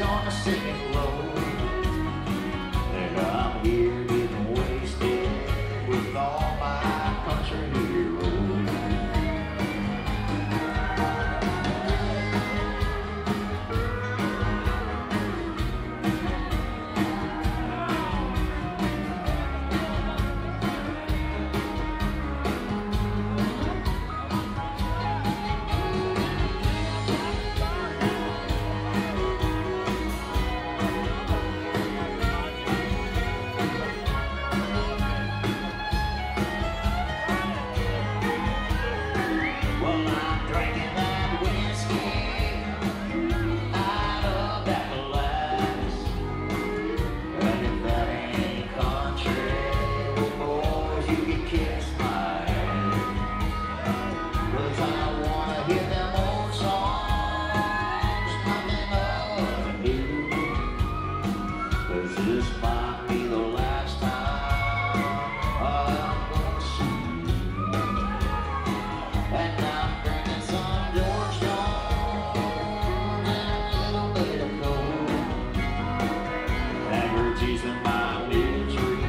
gonna sing this might be the last time I'm gonna see you. And I'm drinking some George Jones and a little bit of teasing my misery.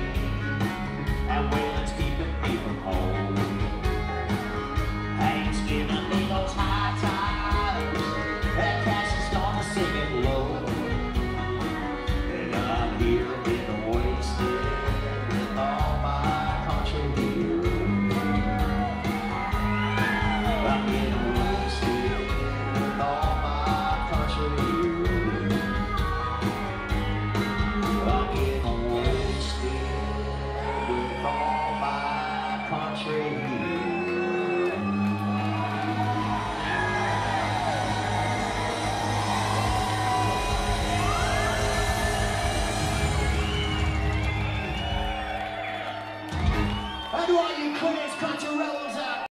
And we Eduardo Quinn's Conchorello